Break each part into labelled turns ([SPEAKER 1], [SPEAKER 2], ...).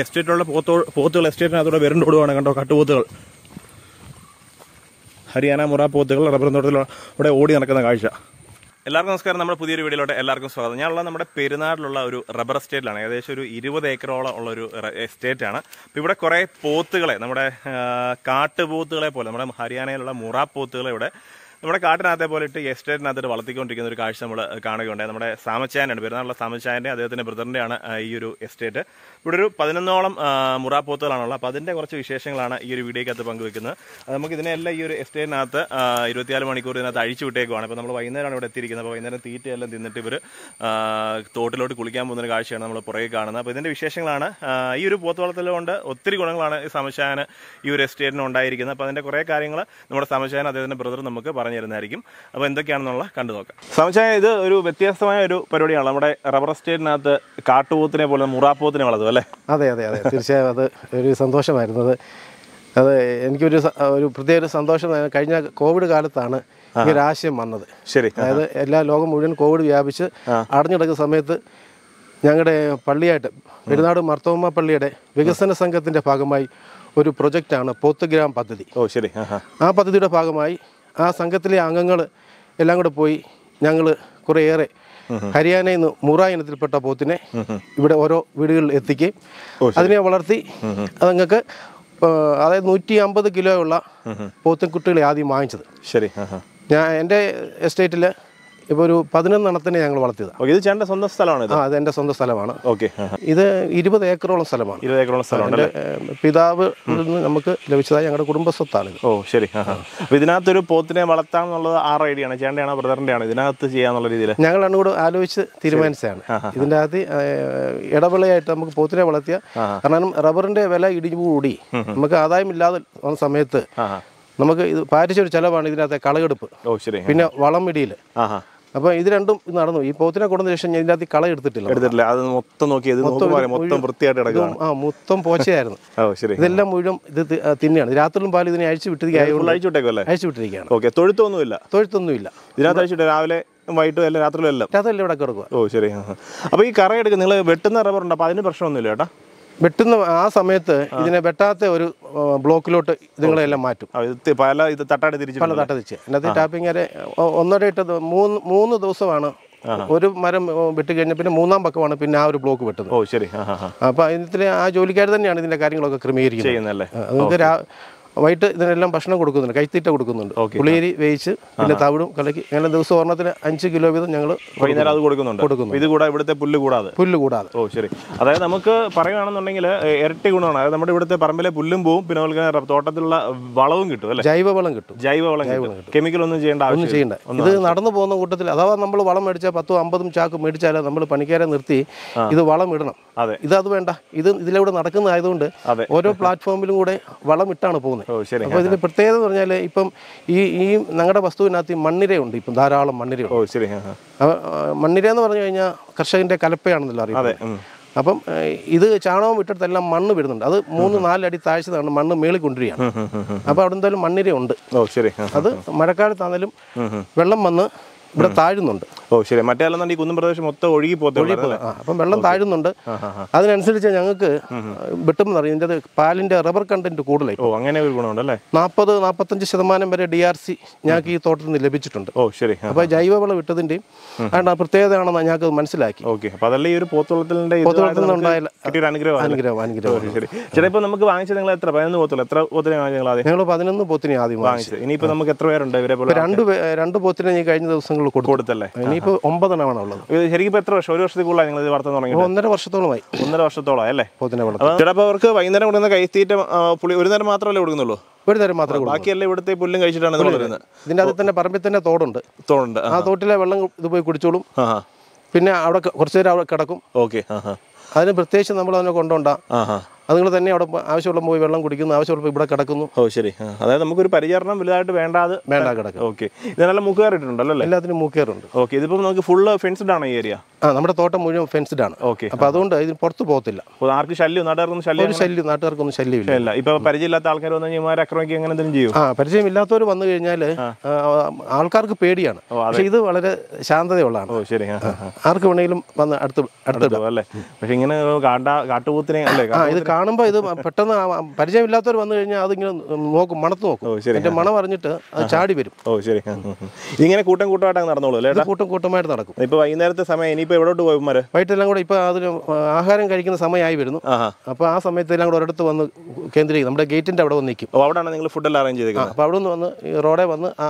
[SPEAKER 1] എസ്റ്റേറ്റിലുള്ള പോത്തോ പോത്തുകൾ എസ്റ്റേറ്റിനകത്തൂടെ വരുന്നോടുവാണ് കണ്ടോ കാട്ടുപോത്തുകൾ. ഹരിയാന മുറ പോത്തുകൾ റബ്ബർ തോട്ടത്തിലൂടെ ഓടി നടക്കുന്ന കാഴ്ച. എല്ലാവർക്കും നമസ്കാരം. നമ്മുടെ പുതിയൊരു വീഡിയോയിലോട്ട് എല്ലാവർക്കും സ്വാഗതം. ഞാനുള്ള നമ്മുടെ പെരുന്നാട്ടിലുള്ള ഒരു റബ്ബർ എസ്റ്റേറ്റിലാണ്. ഏകദേശം ഒരു ഇരുപത് ഏക്കറോളം ഉള്ള ഒരു എസ്റ്റേറ്റാണ്. അപ്പോൾ ഇവിടെ കുറേ പോത്തുകളെ നമ്മുടെ കാട്ടുപോത്തുകളെ പോലെ നമ്മുടെ ഹരിയാനയിലുള്ള മുറ പോത്തുകളെ ഇവിടെ നമ്മുടെ കാട്ടിനകത്തെ പോലെ ഇട്ട് എസ്റ്റേറ്റിനകത്ത് വളർത്തിക്കൊണ്ടിരിക്കുന്ന ഒരു കാഴ്ച നമ്മൾ കാണുകയുണ്ടായി. നമ്മുടെ സാമച്ചായനാണ് പെരുന്നാളുള്ള സാമച്ചായന്റെ അദ്ദേഹത്തിന്റെ ബ്രദറിന്റെയാണ് ഈ ഒരു എസ്റ്റേറ്റ്. ഇവിടെ ഒരു പതിനൊന്നോളം മുറാപ്പോത്തുകളാണുള്ളത്. മുറ പോത്തുകളാണുള്ളത് അപ്പോൾ അതിന്റെ കുറച്ച് വിശേഷങ്ങളാണ് ഈ ഒരു വീഡിയോക്കകത്ത് പങ്കുവെക്കുന്നത്. നമുക്ക് ഇതിനെല്ലാം ഈ ഒരു എസ്റ്റേറ്റിനകത്ത് ഇരുപത്തിനാല് മണിക്കൂർ ഇതിനകത്ത് അഴിച്ചു വിട്ടേക്കുവാണ്. അപ്പോൾ നമ്മൾ വൈകുന്നേരമാണ് ഇവിടെ എത്തിയിരിക്കുന്നത്. അപ്പോൾ വൈകുന്നേരം തീറ്റയെല്ലാം തിന്നിട്ട് ഇവർ തോട്ടിലോട്ട് കുളിക്കാൻ പോകുന്ന ഒരു കാഴ്ചയാണ് നമ്മൾ പുറകെ കാണുന്നത്. അപ്പോൾ ഇതിന്റെ വിശേഷങ്ങളാണ് ഈ ഒരു പോത്ത് വളർത്തൽ കൊണ്ട് ഒത്തിരി ഗുണങ്ങളാണ് ഈ സമശായന് ഈ ഒരു എസ്റ്റേറ്റിന് ഉണ്ടായിരിക്കുന്നത്. അപ്പോൾ അതിന്റെ കുറേ കാര്യങ്ങൾ നമ്മുടെ സമശായൻ അദ്ദേഹത്തിന്റെ ബ്രദർ നമുക്ക് പറഞ്ഞു തരുന്നതായിരിക്കും അപ്പോൾ എന്തൊക്കെയാണെന്നുള്ള കണ്ടു നോക്കാം. സംശയം ഇത് ഒരു വ്യത്യസ്തമായ ഒരു പരിപാടിയാണ്. നമ്മുടെ റബ്ബർ എസ്റ്റേറ്റിനകത്ത് കാട്ടുപോത്തിനെ പോലെ മുറാപ്പോത്തിനെ വളർത്തും അല്ലേ?
[SPEAKER 2] അതെ അതെ അതെ. തീർച്ചയായും അത് ഒരു സന്തോഷമായിരുന്നത് അത് എനിക്കൊരു ഒരു പ്രത്യേക ഒരു സന്തോഷം കഴിഞ്ഞ കോവിഡ് കാലത്താണ് ഈ ഒരു ആശയം വന്നത്.
[SPEAKER 1] ശരി.
[SPEAKER 2] അതായത് എല്ലാ ലോകം മുഴുവൻ കോവിഡ് വ്യാപിച്ച് അടഞ്ഞിടക്കുന്ന സമയത്ത് ഞങ്ങളുടെ പള്ളിയായിട്ട് പെരുന്നാട് മർത്തോമ പള്ളിയുടെ വികസന സംഘത്തിന്റെ ഭാഗമായി ഒരു പ്രൊജക്റ്റാണ് പോത്തുഗ്രാം പദ്ധതി.
[SPEAKER 1] ഓ ശരി. ആ
[SPEAKER 2] പദ്ധതിയുടെ ഭാഗമായി ആ സംഘത്തിലെ അംഗങ്ങൾ എല്ലാം കൂടെ പോയി ഞങ്ങൾ കുറേയേറെ ഹരിയാനയിൽ നിന്ന് മുറ ഇനത്തിൽപ്പെട്ട പോത്തിനെ ഇവിടെ ഓരോ വീടുകളിൽ എത്തിക്കുകയും അതിനെ വളർത്തി അതങ്ങൾക്ക് അതായത് നൂറ്റി അമ്പത് കിലോയുള്ള ഉള്ള കുട്ടികളെ ആദ്യം വാങ്ങിച്ചത്.
[SPEAKER 1] ശരി
[SPEAKER 2] ഞാൻ എന്റെ എസ്റ്റേറ്റിൽ ഇപ്പോൾ ഒരു പതിനൊന്നെണ്ണത്തിനെ ഞങ്ങൾ വളർത്തിയതാണ്
[SPEAKER 1] ഓക്കെ ഇത് ചേട്ടന്റെ സ്വന്തം സ്ഥലമാണ്
[SPEAKER 2] ആ അത് എന്റെ സ്വന്തം സ്ഥലമാണ്.
[SPEAKER 1] ഓക്കെ
[SPEAKER 2] ഇത് ഇരുപത് ഏക്കറോളം സ്ഥലമാണ്.
[SPEAKER 1] ഇരുപത് ഏക്കറോളം
[SPEAKER 2] സ്ഥലമാണ് പിതാവ് നിന്ന് നമുക്ക് ലഭിച്ചതായ ഞങ്ങളുടെ കുടുംബ സ്വത്താണ്
[SPEAKER 1] ഓ ശരി. ആ ആ. അപ്പോൾ ഇതിനകത്തൊരു പോത്തിനെ വളർത്താം എന്നുള്ളത് ആർ ഐഡിയ ആണ്. ചേട്ടന്റെയാണോ ബ്രദറിന്റെ ആണോ ഇതിനകത്ത് ചെയ്യാന്നുള്ള രീതിയിൽ
[SPEAKER 2] ഞങ്ങൾ കൂടെ ആലോചിച്ച് തീരുമാനിച്ചതാണ്. ഇതിന്റെ അകത്ത് ഇടവിളയായിട്ട് നമുക്ക് പോത്തിനെ വളർത്തിയ. കാരണം റബ്ബറിന്റെ വില ഇടിഞ്ഞു കൂടി. നമുക്ക് ആദായമില്ലാതെ വന്ന സമയത്ത്
[SPEAKER 1] ആ ആ.
[SPEAKER 2] നമുക്ക് ഇത് പാറ്റിച്ചൊരു ചിലവാണ് ഇതിനകത്തെ കളകെടുപ്പ്.
[SPEAKER 1] ഓ ശരി.
[SPEAKER 2] പിന്നെ വളം ഇടിയിൽ
[SPEAKER 1] ആ ആ.
[SPEAKER 2] അപ്പോൾ ഇത് രണ്ടും നടന്നു. ഈ പോത്തിനെ കൊടുന്ന ശേഷം ഞാൻ ഇതിനകത്ത് കള എടുത്തിട്ടില്ല.
[SPEAKER 1] എടുത്തിട്ടില്ല. അത് മൊത്തം നോക്കി മൊത്തം വൃത്തിയായിട്ട് കിടക്കുകയാണ്
[SPEAKER 2] ആ മൊത്തം പോച്ചയായിരുന്നു.
[SPEAKER 1] ഓ ശരി.
[SPEAKER 2] ഇതെല്ലാം മുഴുവൻ ഇത് തിന്നെയാണ്. രാത്രിയിലും പാൽ ഇതിനെ അഴിച്ചു
[SPEAKER 1] വിട്ടിരിക്കുകയാണ്. അഴിച്ചു വിട്ടേക്കല്ലേ
[SPEAKER 2] അഴിച്ചു വിട്ടിരിക്കുകയാണ്.
[SPEAKER 1] ഓക്കെ തൊഴുത്തൊന്നുമില്ല?
[SPEAKER 2] തൊഴുത്തൊന്നുമില്ല.
[SPEAKER 1] ഇതിനകത്ത് അഴിച്ചിട്ട് രാവിലെ വൈകിട്ടും എല്ലാം രാത്രിയിലും എല്ലാം?
[SPEAKER 2] രാത്രിയല്ല ഇവിടെ കിടക്കുക
[SPEAKER 1] ഓ ശരി. അപ്പോൾ ഈ കറ എടുക്കുക നിങ്ങൾ വെട്ടുന്ന റബ്ബർ ഉണ്ട് അപ്പോൾ അതിന് പ്രശ്നമൊന്നുമില്ല ചേട്ടാ
[SPEAKER 2] വെട്ടുന്ന ആ സമയത്ത് ഇതിനെ വെട്ടാത്ത ഒരു ബ്ലോക്കിലോട്ട് ഇതുങ്ങളെല്ലാം മാറ്റും.
[SPEAKER 1] പല ഇത് തട്ടാടി തിരിച്ച്
[SPEAKER 2] പല തട്ട തിരിച്ച്. അതിനകത്ത് ടാപ്പിംഗ് വരെ ഒന്നോടെ ഒന്നര ഇട്ടത് മൂന്ന് മൂന്ന് ദിവസമാണ് ഒരു മരം വെട്ടി കഴിഞ്ഞ പിന്നെ മൂന്നാം പക്കമാണ് പിന്നെ ആ ഒരു ബ്ലോക്ക് വെട്ടുന്നത്.
[SPEAKER 1] ഓ ശരി. ആ ആ ആ.
[SPEAKER 2] അപ്പോൾ ഇതിന് ആ ജോലിക്കാർ തന്നെയാണ് ഇതിന്റെ കാര്യങ്ങളൊക്കെ ക്രമീകരിക്കുന്നത്. രാ വൈകിട്ട് ഇതിനെല്ലാം ഭക്ഷണം കൊടുക്കുന്നുണ്ട് കൈത്തീറ്റ കൊടുക്കുന്നുണ്ട്. പുളിയരി വേവിച്ച് പിന്നെ തവിടും കലക്കി അങ്ങനെ ദിവസം ഒരെണ്ണത്തിന് അഞ്ച് കിലോ വീതം ഞങ്ങൾ
[SPEAKER 1] വൈകുന്നേരം അത് കൊടുക്കുന്നുണ്ട്.
[SPEAKER 2] കൊടുക്കുന്നു.
[SPEAKER 1] ഇത് കൂടാതെ ഇവിടുത്തെ പുല്ല് കൂടാതെ.
[SPEAKER 2] പുല്ല് കൂടാതെ.
[SPEAKER 1] ഓ ശരി. അതായത് നമുക്ക് പറയുകയാണെന്നുണ്ടെങ്കിൽ ഇരട്ടി ഗുണമാണ്. അതായത് നമ്മുടെ ഇവിടുത്തെ പറമ്പിലെ പുല്ലും പോവും പിന്നെ അതുപോലെ തോട്ടത്തിലുള്ള വളവും കിട്ടും അല്ലേ?
[SPEAKER 2] ജൈവവളം കിട്ടും.
[SPEAKER 1] ജൈവവളം കിട്ടും. കെമിക്കൽ ഒന്നും ചെയ്യേണ്ട
[SPEAKER 2] ഒന്നും ചെയ്യേണ്ട. ഇത് നടന്നു പോകുന്ന കൂട്ടത്തിൽ അഥവാ നമ്മൾ വളം മേടിച്ചാൽ പത്തും അമ്പതും ചാക്കും മേടിച്ചാൽ നമ്മൾ പണിക്കാരെ നിർത്തി ഇത് വളം ഇടണം.
[SPEAKER 1] അതെ.
[SPEAKER 2] ഇത് അത് വേണ്ട. ഇത് ഇതിലൂടെ നടക്കുന്നതായതുകൊണ്ട്. ഓരോ പ്ലാറ്റ്ഫോമിലും കൂടെ വളം ഇട്ടാണ് പോകുന്നത്.
[SPEAKER 1] ശരി
[SPEAKER 2] അപ്പോൾ ഇതിന്റെ പ്രത്യേകത എന്ന് പറഞ്ഞാൽ ഇപ്പം ഈ ഈ ഞങ്ങളുടെ വസ്തുവിനകത്ത് ഈ മണ്ണിരയുണ്ട് ഇപ്പം ധാരാളം മണ്ണിരയുണ്ട്. മണ്ണിര എന്ന് പറഞ്ഞു കഴിഞ്ഞാൽ കർഷകന്റെ കലപ്പയാണെന്നല്ലോ അറിയാം. അപ്പം ഇത് ചാണകം ഇട്ടിടത്തെല്ലാം മണ്ണ് വരുന്നുണ്ട് അത് മൂന്ന് നാലടി താഴ്ചതാണ് മണ്ണ് മേളി കൊണ്ടുവരികയാണ്
[SPEAKER 1] ഉം, ഉം, ഉം.
[SPEAKER 2] അപ്പോൾ അവിടെ എന്തായാലും മണ്ണിര ഉണ്ട്
[SPEAKER 1] ഓ ശരി.
[SPEAKER 2] അത് മഴക്കാലത്താണെങ്കിലും വെള്ളം വന്ന് ഇവിടെ താഴുന്നുണ്ട്.
[SPEAKER 1] ഓ ശരി മറ്റേ ഈ കുന്നും പ്രദേശം മൊത്തം ഒഴുകി
[SPEAKER 2] ആ, അപ്പം വെള്ളം താഴുന്നുണ്ട്. അതിനനുസരിച്ച് ഞങ്ങൾക്ക് വെട്ടുമെന്ന് അറിയാം. ഇതിന്റെ പാലിന്റെ റബ്ബർ കണ്ടന്റ് കൂടുതലായി.
[SPEAKER 1] ഓ അങ്ങനെ ഒരു ഗുണമുണ്ട് അല്ലേ
[SPEAKER 2] നാൽപ്പത് നാൽപ്പത്തഞ്ച് ശതമാനം വരെ ഡി ആർ സി ഞങ്ങൾക്ക് ഈ തോട്ടത്തിൽ നിന്ന് ലഭിച്ചിട്ടുണ്ട്.
[SPEAKER 1] ഓ ശരി.
[SPEAKER 2] അപ്പോൾ ജൈവവളം ഇട്ടതിന്റെയും അതിന്റെ പ്രത്യേകതയാണെന്ന് ഞങ്ങൾക്ക് മനസ്സിലാക്കി.
[SPEAKER 1] ഓക്കെ. അപ്പോൾ അതല്ല ഈ ഒരു പോത്തുളത്തിന്റെ
[SPEAKER 2] പോത്തുവളത്തിൽ നിന്നുണ്ടായ
[SPEAKER 1] അനുഗ്രഹമാണ്
[SPEAKER 2] അനുഗ്രഹം അനുഗ്രഹം
[SPEAKER 1] ശരി. ഇപ്പൊ നമുക്ക് വാങ്ങിച്ചത് നിങ്ങൾ എത്ര? പതിനൊന്ന് പോത്തുള്ള എത്ര പോത്തിനെ
[SPEAKER 2] ഞങ്ങൾ പതിനൊന്ന് പോത്തിനെ ആദ്യം വാങ്ങിച്ചു
[SPEAKER 1] വാങ്ങിച്ചത്. ഇനിയിപ്പോ നമുക്ക് എത്ര പേരുണ്ട് ഇവരെ പോലെ
[SPEAKER 2] രണ്ട് രണ്ട് പോത്തിനെ കഴിഞ്ഞ ദിവസങ്ങളിൽ കൊടുത്തു.
[SPEAKER 1] കൊടുത്തല്ലേ?
[SPEAKER 2] ഇനിയിപ്പോൾ ഒമ്പതെണ്ണമാണ് ഉള്ളത്.
[SPEAKER 1] ഇത് ശരിക്കും എത്ര വർഷം? ഒരു വർഷത്തിൽ നിങ്ങൾ ഇത് വളർത്താൻ തുടങ്ങി
[SPEAKER 2] ഒന്നര വർഷത്തോളമായി.
[SPEAKER 1] ഒന്നര വർഷത്തോളം അല്ലേ?
[SPEAKER 2] പോത്തിനെ വളർത്തും.
[SPEAKER 1] ചിലപ്പോൾ അവർക്ക് വൈകുന്നേരം കൊടുക്കുന്ന കൈത്തീറ്റ പുളി ഒരു നേരം മാത്രമല്ലേ കൊടുക്കുന്നുള്ളൂ?
[SPEAKER 2] ഒരു നേരം മാത്രമേ
[SPEAKER 1] ബാക്കിയെല്ലാം ഇവിടുത്തെ പുല്ലും കഴിച്ചിട്ടാണ് വളരുന്നത്.
[SPEAKER 2] ഇതിന്റെ അകത്ത് തന്നെ പറമ്പിൽ തന്നെ തോടുണ്ട്.
[SPEAKER 1] തോടുണ്ട്
[SPEAKER 2] ആ തോട്ടിലെ വെള്ളം ഇത് പോയി കുടിച്ചോളും. പിന്നെ അവിടെ കുറച്ചു നേരം അവിടെ കിടക്കും.
[SPEAKER 1] ഓക്കെ
[SPEAKER 2] അതിന് പ്രത്യേകിച്ച് നമ്മൾ അതിനെ
[SPEAKER 1] ആ
[SPEAKER 2] അതുങ്ങൾ തന്നെ അവിടെ ആവശ്യമുള്ള പോയി വെള്ളം കുടിക്കുന്നു ആവശ്യമുള്ള ഇവിടെ കിടക്കുന്നു.
[SPEAKER 1] ഓ ശരി. അതായത് നമുക്കൊരു പരിചരണം വലുതായിട്ട് വേണ്ടാതെ
[SPEAKER 2] വേണ്ട കിടക്കും
[SPEAKER 1] ഓക്കെ. ഇതിനെല്ലാം അല്ലേ?
[SPEAKER 2] എല്ലാത്തിനും മൂക്കേറുണ്ട്
[SPEAKER 1] ഓക്കെ ഇതിപ്പോൾ നമുക്ക് ഫുള്ള് ഫെൻസ്ഡ് ആണോ ഈ ഏരിയ
[SPEAKER 2] ആ നമ്മുടെ തോട്ടം മുഴുവൻ ഫെൻസ്ഡ് ആണ്.
[SPEAKER 1] ഓക്കെ
[SPEAKER 2] അപ്പൊ അതുകൊണ്ട് ഇതിന് പുറത്ത് പോകത്തില്ല.
[SPEAKER 1] ആർക്കും ശല്യം നാട്ടുകാർക്കൊന്നും ശല്യം
[SPEAKER 2] ഒരു ശല്യം നാട്ടുകാർക്കൊന്നും ശല്യമില്ല.
[SPEAKER 1] ഇല്ല ഇപ്പൊ പരിചയമില്ലാത്ത ആൾക്കാർ വന്നു കഴിഞ്ഞാൽ ആക്രമിക്കുക അങ്ങനെ എന്തെങ്കിലും ചെയ്യും?
[SPEAKER 2] ആ പരിചയമില്ലാത്തവർ വന്നു കഴിഞ്ഞാൽ ആൾക്കാർക്ക് പേടിയാണ്. പക്ഷെ ഇത് വളരെ ശാന്തതയുള്ളതാണ്.
[SPEAKER 1] ഓ ശരി.
[SPEAKER 2] ആർക്ക് വേണമെങ്കിലും വന്ന് അടുത്ത്
[SPEAKER 1] അടുത്ത് അല്ലേ? പക്ഷെ ഇങ്ങനെ കാട്ടുപൂത്തിനെ അല്ലേ?
[SPEAKER 2] ആ ഇത് കാണുമ്പോൾ ഇത് പെട്ടെന്ന് പരിചയമില്ലാത്തവർ വന്നു കഴിഞ്ഞാൽ അതിങ്ങനെ നോക്കും മണത്ത് നോക്കും. അതിന്റെ മണം അറിഞ്ഞിട്ട് അത് ചാടി വരും.
[SPEAKER 1] ഓ ശരി. ഇതിങ്ങനെ കൂട്ടം കൂട്ടമായിട്ട് നടന്നോളൂ അല്ലേ
[SPEAKER 2] കൂട്ടം കൂട്ടമായിട്ട് നടക്കും.
[SPEAKER 1] ഇപ്പൊ വൈകുന്നേരത്തെ സമയം ഇനിയിപ്പോ എവിടോട്ട് പോയി മരെ
[SPEAKER 2] വൈകിട്ടെല്ലാം കൂടെ ഇപ്പൊ അതിന് ആഹാരം കഴിക്കുന്ന സമയമായി വരുന്നു.
[SPEAKER 1] അപ്പൊ
[SPEAKER 2] അപ്പോൾ ആ സമയത്ത് എല്ലാം കൂടെ ഒരിടത്ത് വന്ന് കേന്ദ്രീകരിക്കും. നമ്മുടെ ഗേറ്റിന്റെ അവിടെ വന്നിരിക്കും നിൽക്കും.
[SPEAKER 1] ഓ അവിടെയാണ് നിങ്ങൾ ഫുഡെല്ലാം അറേഞ്ച് ചെയ്തേക്കുന്നത്?
[SPEAKER 2] അപ്പോൾ അവിടെ നിന്ന് വന്ന് റോഡേ വന്ന് ആ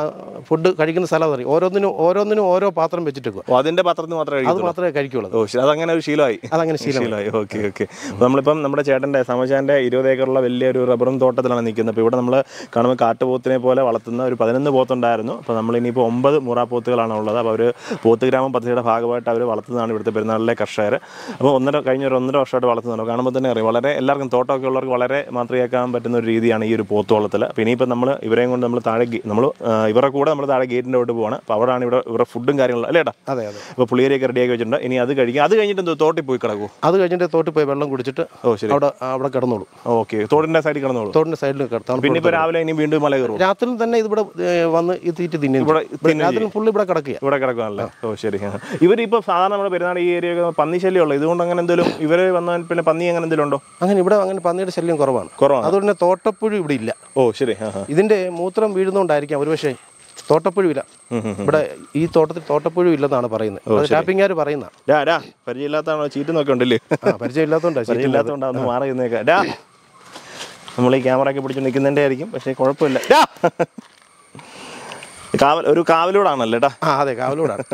[SPEAKER 2] ഫുഡ് കഴിക്കുന്ന സ്ഥലം അറിയും. ഓരോന്നിനും ഓരോന്നിനും ഓരോ പാത്രം വെച്ചിട്ട്
[SPEAKER 1] അതിന്റെ പാത്രത്തിൽ മാത്രമേ
[SPEAKER 2] അത് മാത്രമേ കഴിക്കുള്ളൂ
[SPEAKER 1] ഓ അതങ്ങനെ ഒരു ശീലമായി.
[SPEAKER 2] അതങ്ങനെ
[SPEAKER 1] ശീലമായി. Okay okay. നമ്മളിപ്പം നമ്മുടെ ചേട്ടന്റെ സമചാന്റെ ഇരുപത് ഏക്കറുള്ള വലിയൊരു റബ്ബറും തോട്ടത്തിലാണ് നിൽക്കുന്നത്. അപ്പോൾ ഇവിടെ നമ്മൾ കാണുമ്പോൾ കാട്ടുപോത്തിനെ പോലെ വളർത്തുന്ന ഒരു പതിനൊന്ന് പോത്തുണ്ടായിരുന്നു. അപ്പോൾ നമ്മൾ ഇനിയിപ്പോൾ ഒമ്പത് മുറാ പോത്തുകളാണ് ഉള്ളത്. അപ്പോൾ അവർ പോത്ത് ഗ്രാമം പദ്ധതിയുടെ ഭാഗമായിട്ട് അവർ വളർത്തുന്നതാണ് ഇവിടുത്തെ പെരുന്നാളിലെ കർഷകർ. അപ്പോൾ ഒന്നര കഴിഞ്ഞ ഒരു ഒന്നര വർഷമായിട്ട് വളർത്തുന്നുണ്ട് കാണുമ്പോൾ തന്നെ അറിയാം. വളരെ എല്ലാവർക്കും തോട്ടമൊക്കെ ഉള്ളവർക്ക് വളരെ മാതൃകയാക്കാൻ പറ്റുന്ന ഒരു രീതിയാണ് ഈ ഒരു പോത്ത് വളർത്തൽ അപ്പോൾ ഇനിയിപ്പോൾ നമ്മൾ ഇവരെയും കൊണ്ട് നമ്മൾ താഴെ നമ്മൾ ഇവരെ കൂടെ നമ്മൾ താഴെ ഗേറ്റിന്റെ തൊട്ട് പോവാണ്. അപ്പോൾ അവിടെയാണ് ഇവിടെ ഇവരുടെ ഫുഡും കാര്യങ്ങളും അല്ലേ ഏട്ടാ?
[SPEAKER 2] അതെ അതെ.
[SPEAKER 1] അപ്പോൾ പുളിയരിയൊക്കെ റെഡിയാക്കി വെച്ചിട്ടുണ്ട്. ഇനി അത് കഴിക്കും. അത് കഴിഞ്ഞിട്ട് എന്തോ തോട്ടിൽ പോയി കിടക്കൂ
[SPEAKER 2] അത് കഴിഞ്ഞിട്ട് തോട്ടിൽ പോയി വെള്ളം കുടിച്ചിട്ട്
[SPEAKER 1] ഓ ശരി.
[SPEAKER 2] അവിടെ അവിടെ കിടന്നോളൂ.
[SPEAKER 1] ഓക്കെ. തോടിന്റെ സൈഡിൽ കിടന്നോളൂ?
[SPEAKER 2] തോടിന്റെ സൈഡിൽ കിടത്താം
[SPEAKER 1] പിന്നെ ഇപ്പോൾ രാവിലെ ഇനി വീണ്ടും മല കയറും
[SPEAKER 2] രാത്രി തന്നെ ഇതിവിടെ വന്ന് ഈ തീറ്റ് തിന്നും
[SPEAKER 1] ഇവിടെ
[SPEAKER 2] രാത്രി ഫുള്ള് ഇവിടെ കിടക്കുക
[SPEAKER 1] ഇവിടെ അല്ലേ ഓ ശരി. ഇവരിപ്പോൾ സാധാരണ നമ്മുടെ പെരുന്നാട് ഈ ഏരിയ പന്നി ശല്യം ഉള്ളത് ഇതുകൊണ്ട് അങ്ങനെ എന്തെങ്കിലും ഇവർ വന്നാൽ പിന്നെ പന്നി അങ്ങനെ എന്തെങ്കിലും ഉണ്ടോ?
[SPEAKER 2] അങ്ങനെ ഇവിടെ അങ്ങനെ പന്നിയുടെ ശല്യം കുറവാണ്.
[SPEAKER 1] കുറവാണ്.
[SPEAKER 2] അതുകൊണ്ട് തന്നെ തോട്ടപ്പുഴു ഇവിടെ ഇല്ല.
[SPEAKER 1] ഓ ശരി.
[SPEAKER 2] ഇതിന്റെ മൂത്രം വീഴുന്നോണ്ടായിരിക്കാം ഒരുപക്ഷെ തോട്ടപ്പുഴു ഇല്ല.
[SPEAKER 1] ഉം, ഉം,
[SPEAKER 2] ഇവിടെ ഈ തോട്ടത്തിൽ തോട്ടപ്പുഴു ഇല്ലെന്നാണ് പറയുന്നത്. ടാപ്പിംഗുകാർ പറയുന്ന.
[SPEAKER 1] ഡാ ഡാ പരിചയമില്ലാത്താണോ ചീറ്റ് നോക്കി ഉണ്ടല്ലേ മാറി നിന്നേക്കാം. ഡാ നമ്മൾ ഈ ക്യാമറ ഒക്കെ പിടിച്ച് നിൽക്കുന്നതിന്റെ ആയിരിക്കും പക്ഷേ കുഴപ്പമില്ല. കാവൽ ഒരു കാവലൂടാണല്ലോ ഏട്ടാ
[SPEAKER 2] ആ അതെ കാവലൂടാണ്.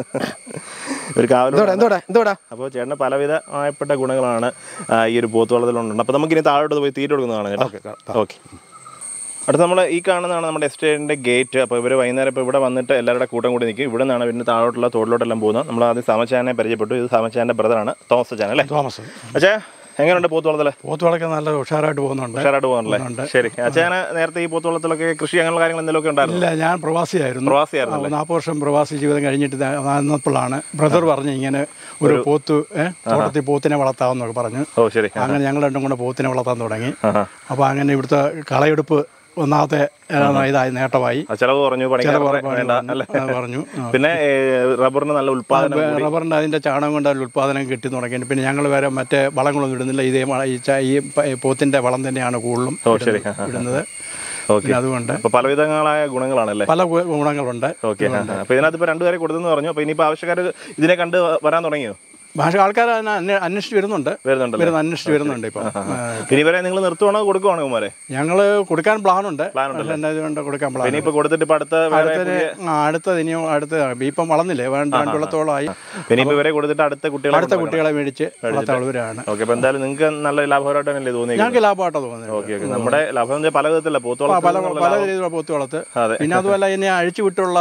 [SPEAKER 1] ഒരു കാവലൂടെ
[SPEAKER 2] എന്തോടാ
[SPEAKER 1] അപ്പോൾ ചേട്ടന് പലവിധമായപ്പെട്ട ഗുണങ്ങളാണ് ഈ ഒരു പോത്ത് പോത്തുവളത്തിലുണ്ട്. അപ്പോൾ നമുക്കിനി താഴോട്ട് പോയി തീറ്റ കൊടുക്കുന്നതാണ് കേട്ടോ. ഓക്കെ അടുത്ത നമ്മൾ ഈ കാണുന്നതാണ് നമ്മുടെ എസ്റ്റേറ്റിന്റെ ഗേറ്റ്. അപ്പോൾ ഇവർ വൈകുന്നേരം ഇപ്പോൾ ഇവിടെ വന്നിട്ട് എല്ലാവരുടെ കൂട്ടം കൂടി നിൽക്കും. ഇവിടെ നിന്നാണ് പിന്നെ താഴോട്ടുള്ള തോട്ടിലോട്ടെല്ലാം പോകുന്നത്. നമ്മൾ ആദ്യം സാമച്ചാനെ പരിചയപ്പെട്ടു. ഇത് സാമച്ചാന്റെ ബ്രദറാണ് തോമസ് ചാൻ അല്ലേ?
[SPEAKER 3] തോമസ്.
[SPEAKER 1] അച്ഛാ എങ്ങനെയുണ്ട് പോത്തുവളത്തിൽ
[SPEAKER 3] പോത്തുവളൊക്കെ നല്ല ഉഷാറായിട്ട് പോകുന്നുണ്ട്.
[SPEAKER 1] ഉഷാറായിട്ട് പോകുന്നുണ്ട് ശരി. അച്ഛന് നേരത്തെ ഈ പോത്തുവളത്തിലൊക്കെ കൃഷി അങ്ങനെയുള്ള കാര്യങ്ങൾ എന്തെങ്കിലുമൊക്കെ ഉണ്ടായിരുന്നു?
[SPEAKER 3] ഇല്ല ഞാൻ പ്രവാസിയായിരുന്നു.
[SPEAKER 1] പ്രവാസിയായിരുന്നു
[SPEAKER 3] നാൽപ്പത് വർഷം പ്രവാസി ജീവിതം കഴിഞ്ഞിട്ട് വന്നപ്പോഴാണ് ബ്രദർ പറഞ്ഞു ഇങ്ങനെ ഒരു പോത്ത് തോട്ടത്തിൽ പോത്തിനെ വളർത്താമെന്നൊക്കെ പറഞ്ഞു.
[SPEAKER 1] ഓ ശരി.
[SPEAKER 3] അങ്ങനെ ഞങ്ങൾ രണ്ടും കൂടെ പോത്തിനെ വളർത്താൻ തുടങ്ങി.
[SPEAKER 1] അപ്പൊ
[SPEAKER 3] അപ്പോൾ അങ്ങനെ ഇവിടുത്തെ കളയെടുപ്പ് ഒന്നാമത്തെ ഇതായി നേട്ടമായി.
[SPEAKER 1] ചെലവ് കുറഞ്ഞു
[SPEAKER 3] പറഞ്ഞു.
[SPEAKER 1] പിന്നെ റബ്ബറിന് നല്ല ഉൽപാദനം
[SPEAKER 3] റബ്ബറിന്റെ അതിന്റെ ചാണകം കൊണ്ട് അതിൽ ഉൽപാദനം കിട്ടി തുടങ്ങി പിന്നെ ഞങ്ങൾ വേറെ മറ്റേ വളങ്ങളൊന്നും ഇടുന്നില്ല. ഇതേ ഈ പോത്തിന്റെ വളം തന്നെയാണ് കൂടുതലും. ഇടുന്നത്. അതുകൊണ്ട്
[SPEAKER 1] പലവിധങ്ങളായ ഗുണങ്ങളാണല്ലേ?
[SPEAKER 3] പല ഗുണങ്ങളുണ്ട്.
[SPEAKER 1] ഇതിനകത്ത് ഇപ്പൊ രണ്ടുപേരെ കൊടുത്തെന്ന് പറഞ്ഞു. അപ്പൊ ഇനിയിപ്പോ ആവശ്യക്കാർ ഇതിനെ കണ്ട് വരാൻ തുടങ്ങിയോ?
[SPEAKER 3] ഭാഷ ആൾക്കാർ അന്വേഷിച്ച് വരുന്നുണ്ട്.
[SPEAKER 1] വരുന്നുണ്ട്
[SPEAKER 3] വരുന്ന അന്വേഷിച്ച് വരുന്നുണ്ട് ഇപ്പൊ.
[SPEAKER 1] ഇനി വരെ നിങ്ങൾ നിർത്തുവാണോ? കൊടുക്കുവാണോ കുമാരെ
[SPEAKER 3] ഞങ്ങൾ കൊടുക്കാൻ പ്ലാൻ ഉണ്ട് കൊടുക്കാൻ പ്ലാൻ
[SPEAKER 1] ഇനിയിപ്പോ കൊടുത്തിട്ട് അടുത്ത
[SPEAKER 3] അടുത്തത് ഇനിയും അടുത്ത ഇപ്പം വളർന്നില്ലേ? വേണ്ട രണ്ടുള്ളത്തോളമായി
[SPEAKER 1] ഇനിയിപ്പോൾ ഇവരെ കൊടുത്തിട്ട് അടുത്ത കുട്ടികളെ
[SPEAKER 3] അടുത്ത കുട്ടികളെ മേടിച്ച് വളർത്തവരാണ്
[SPEAKER 1] ഓക്കെ അപ്പോൾ എന്തായാലും നിങ്ങൾക്ക് നല്ല ലാഭകരമായിട്ടാണല്ലേ തോന്നിയത്
[SPEAKER 3] ഞങ്ങൾക്ക് ലാഭമായിട്ടാണ് തോന്നുന്നത്.
[SPEAKER 1] Okay okay. നമ്മുടെ ലാഭം പല
[SPEAKER 3] വിധത്തിലുള്ള
[SPEAKER 1] പോത്ത്
[SPEAKER 3] പല പല രീതിയിലുള്ള പോത്ത് വളർത്ത്
[SPEAKER 1] അതെ.
[SPEAKER 3] പിന്നെ അതുപോലെ ഇനി അഴിച്ചു വിട്ടുള്ള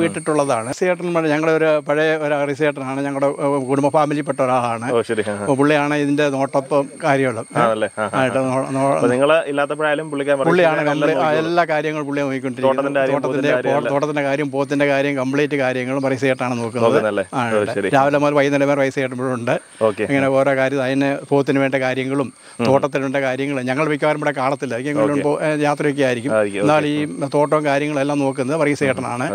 [SPEAKER 3] വീട്ടിട്ടുള്ളതാണ്. റിസേട്ടൻ ഞങ്ങളുടെ ഒരു പഴയ ഒരു റിസേട്ടനാണ് ഞങ്ങളുടെ കുടുംബ ഫാമിലിപ്പെട്ട ഒരാളാണ്. പുള്ളിയാണ് ഇതിന്റെ നോട്ടപ്പം കാര്യങ്ങളും
[SPEAKER 1] നിങ്ങൾ ഇല്ലാത്തപ്പോഴായാലും
[SPEAKER 3] പുള്ളിയാണ്
[SPEAKER 1] എല്ലാം
[SPEAKER 3] കാര്യങ്ങളും പുള്ളിയെ നോക്കിക്കൊണ്ടിരിക്കുന്നത്.
[SPEAKER 1] തോട്ടത്തിന്റെ കാര്യം, പോത്തിന്റെ കാര്യം
[SPEAKER 3] കംപ്ലീറ്റ് കാര്യങ്ങളും
[SPEAKER 1] പൈസ
[SPEAKER 3] ആയിട്ടാണ്
[SPEAKER 1] നോക്കുന്നത്.
[SPEAKER 3] രാവിലെ മുതൽ വൈകുന്നേരം വരെ പൈസ കിട്ടുമ്പോഴുണ്ട് ഇങ്ങനെ ഓരോ കാര്യം അതിന് പോത്തിന് വേണ്ട കാര്യങ്ങളും തോട്ടത്തിന് വേണ്ട കാര്യങ്ങളും. ഞങ്ങൾ മിക്കവാറും ഇവിടെ കാണത്തില്ല. യാത്രയൊക്കെ ആയിരിക്കും.
[SPEAKER 1] എന്നാലും
[SPEAKER 3] എന്നാൽ ഈ തോട്ടവും കാര്യങ്ങളും എല്ലാം നോക്കുന്നത് വറീസേട്ടനാണ്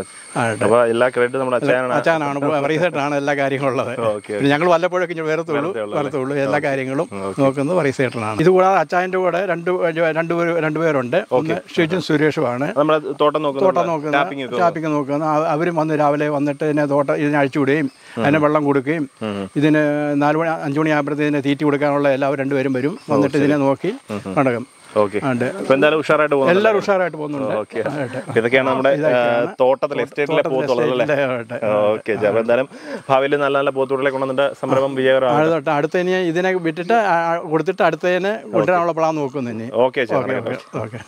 [SPEAKER 1] അപ്പോൾ എല്ലാ ക്രെഡിറ്റ് നമ്മുടെ അച്ഛനാണ്.
[SPEAKER 3] എല്ലാ കാര്യങ്ങളും ഉള്ളത്. പിന്നെ ഞങ്ങൾ വല്ലപ്പോഴൊക്കെ ഇങ്ങനെ വരത്തുള്ളൂ വരത്തുള്ളൂ. എല്ലാ കാര്യങ്ങളും നോക്കുന്നത് പറയസേട്ടനാണ് ഇതുകൂടാതെ അച്ചായന്റെ കൂടെ രണ്ട് രണ്ട് പേര് രണ്ടുപേരുണ്ട്. ഒന്ന് ഷിജും സുരേഷുമാണ്.
[SPEAKER 1] തോട്ടം നോക്കുന്നത്
[SPEAKER 3] നോക്കുന്ന
[SPEAKER 1] ടാപ്പിംഗ്
[SPEAKER 3] നോക്കുന്ന അവരും വന്ന് രാവിലെ വന്നിട്ട് ഇതിനെ തോട്ടം ഇതിനെ അഴിച്ചു വിടുകയും അതിന് വെള്ളം കൊടുക്കുകയും ഇതിന് നാല് മണി അഞ്ചു മണി തീറ്റി കൊടുക്കാനുള്ള എല്ലാവരും രണ്ടുപേരും വരും. വന്നിട്ട് ഇതിനെ നോക്കി നടക്കും.
[SPEAKER 1] എന്തായാലും ഉഷാറായിട്ട് പോകുന്നു
[SPEAKER 3] എല്ലാവരും ഉഷാറായിട്ട് പോകുന്നുണ്ട്.
[SPEAKER 1] ഇതൊക്കെയാണ് നമ്മുടെ തോട്ടത്തിലെ എസ്റ്റേറ്റിലെ പോത്തുള്ളത്. ഓക്കെ അപ്പോൾ എന്തായാലും ഭാവിയിൽ നല്ല നല്ല പോത്തുകളിലെ കൊണ്ടുവന്നിട്ട് സംരംഭം വിജയകരമാണ്
[SPEAKER 3] അടുത്ത ഇനി ഇതിനെ വിട്ടിട്ട് കൊടുത്തിട്ട് അടുത്തതിനെ കൊണ്ടുവരാനുള്ള പ്ലാൻ നോക്കുന്നു ഇനി. Okay okay.